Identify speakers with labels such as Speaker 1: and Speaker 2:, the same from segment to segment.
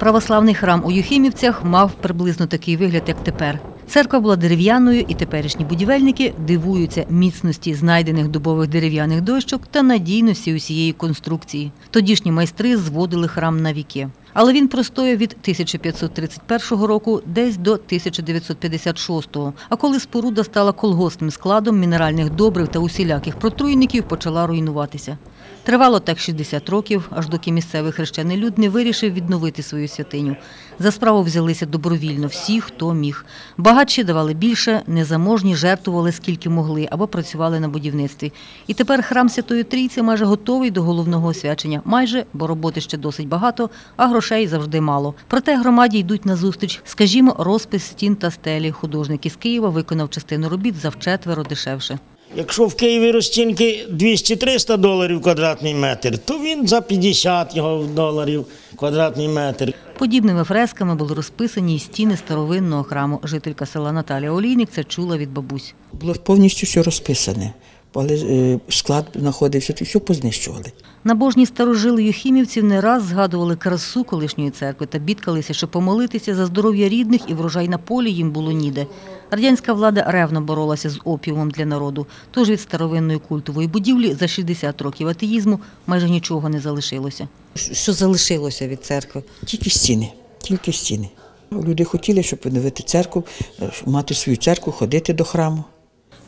Speaker 1: Православний храм у Юхимівцях мав приблизно такий вигляд, як тепер. Церква була дерев'яною, і теперішні будівельники дивуються міцності знайдених дубових дерев'яних дощок та надійності усієї конструкції. Тодішні майстри зводили храм на віки. Але він простояв від 1531 року десь до 1956. А коли споруда стала колгоспним складом мінеральних добрив та усіляких протруйників, почала руйнуватися. Тривало так 60 років, аж доки місцевий хрещений люд не вирішив відновити свою святиню. За справу взялися добровільно всі, хто міг. Багатші давали більше, незаможні жертвували скільки могли або працювали на будівництві. І тепер храм Святої Трійці майже готовий до головного освячення. Майже, бо роботи ще досить багато, а грошей завжди мало. Проте громаді йдуть на зустріч. Скажімо, розпис стін та стелі. Художник із Києва виконав частину робіт за вчетверо дешевше.
Speaker 2: Якщо в Києві розцінки 200-300 доларів квадратний метр, то він за 50 його доларів квадратний метр.
Speaker 1: Подібними фресками були розписані і стіни старовинного храму. Жителька села Наталія Олійник це чула від бабусь.
Speaker 3: Було повністю все розписане. Але е, склад знаходився, все познищували.
Speaker 1: Набожні старожили юхімівців не раз згадували красу колишньої церкви та бідкалися, що помолитися за здоров'я рідних і врожай на полі їм було ніде. Радянська влада ревно боролася з опіумом для народу, тож від старовинної культової будівлі за 60 років атеїзму майже нічого не залишилося.
Speaker 4: Що залишилося від церкви?
Speaker 3: Тільки стіни, тільки стіни. Люди хотіли, щоб відновити церкву, е, мати свою церкву, ходити до храму.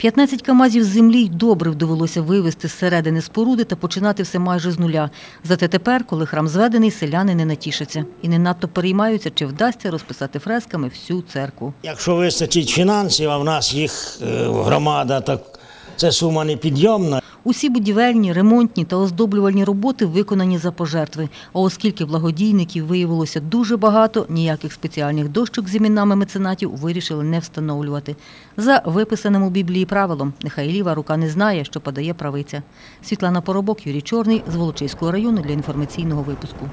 Speaker 1: 15 камазів землі й добрив довелося вивезти зсередини споруди та починати все майже з нуля. Зате тепер, коли храм зведений, селяни не натішаться і не надто переймаються, чи вдасться розписати фресками всю церкву.
Speaker 2: Якщо вистачить фінансів, а в нас їх е, громада, так це сума непідйомна.
Speaker 1: Усі будівельні, ремонтні та оздоблювальні роботи виконані за пожертви. А оскільки благодійників виявилося дуже багато, ніяких спеціальних дощок з іменами меценатів вирішили не встановлювати. За виписаним у Біблії правилом, нехай ліва рука не знає, що подає правиця. Світлана Поробок, Юрій Чорний з Волочиського району для інформаційного випуску.